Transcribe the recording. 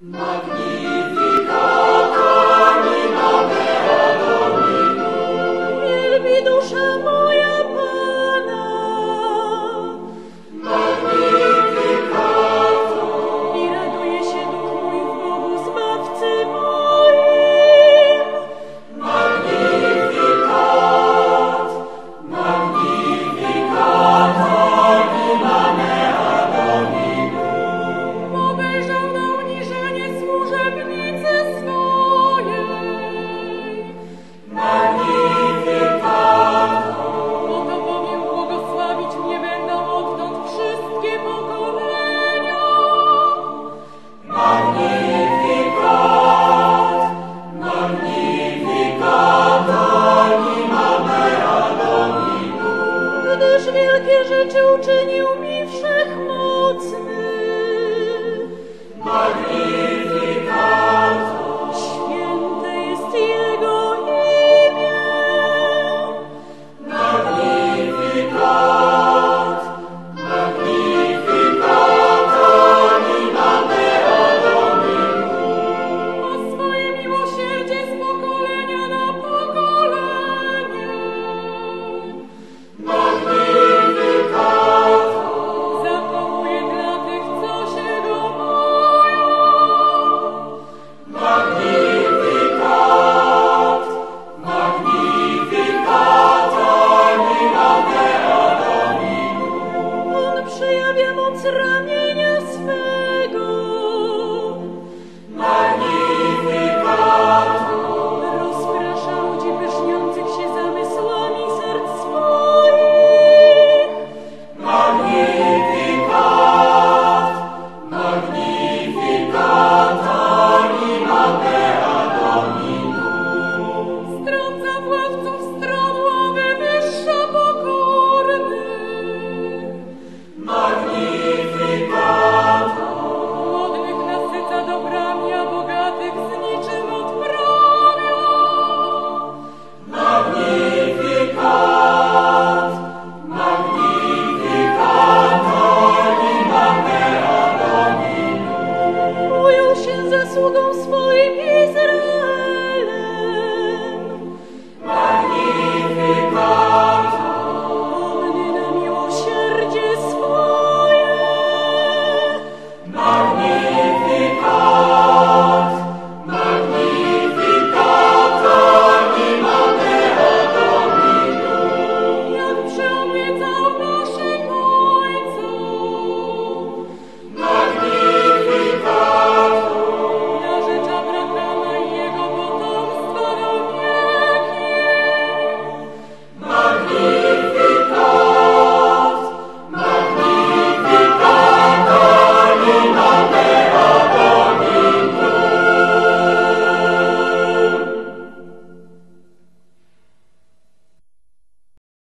My Wielkie rzeczy uczynił mi wszechmocny. Święte сразу. lui miserabile.